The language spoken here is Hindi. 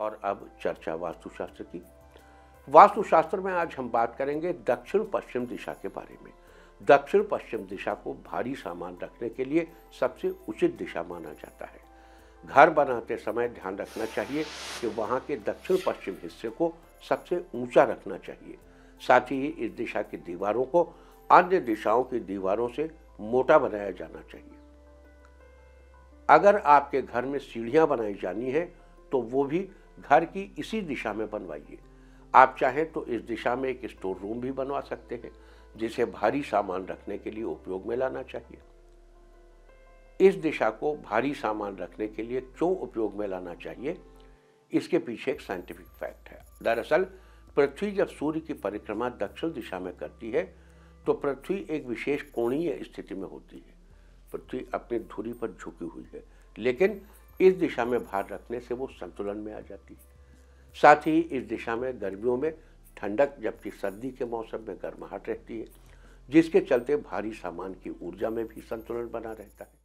और अब चर्चा वास्तुशास्त्र की। वास्तुशास्त्र में आज हम बात करेंगे दक्षिण पश्चिम दिशा के बारे में। दक्षिण पश्चिम दिशा को भारी सामान रखने के लिए सबसे उचित दिशा माना जाता है। घर बनाते समय ध्यान रखना चाहिए कि वहाँ के दक्षिण पश्चिम हिस्से को सबसे ऊँचा रखना चाहिए। साथ ही इस दिशा की दीवारों को अन्य दिशाओं की दीवारों से मोटा बनाया जाना चाहिए। अगर आपके घर में सीढ़ियाँ बनाई जानी है तो वो भी घर की इसी दिशा में बनवाइए। आप चाहें तो इस दिशा में एक स्टोर रूम भी बनवा सकते हैं, जिसे भारी सामान रखने के लिए उपयोग में लाना चाहिए। इस दिशा को भारी सामान रखने के लिए क्यों उपयोग में लाना चाहिए? इसके पीछे एक साइंटिफिक फैक्ट है। दरअसल, पृथ्वी जब सूर्य की परिक्रमा दक्षिण दिशा में करती है तो पृथ्वी एक विशेष कोणीय स्थिति में होती है। पृथ्वी अपनी धुरी पर झुकी हुई है, लेकिन इस दिशा में भार रखने से वो संतुलन में आ जाती है। साथ ही इस दिशा में गर्मियों में ठंडक, जबकि सर्दी के मौसम में गर्माहट रहती है, जिसके चलते भारी सामान की ऊर्जा में भी संतुलन बना रहता है।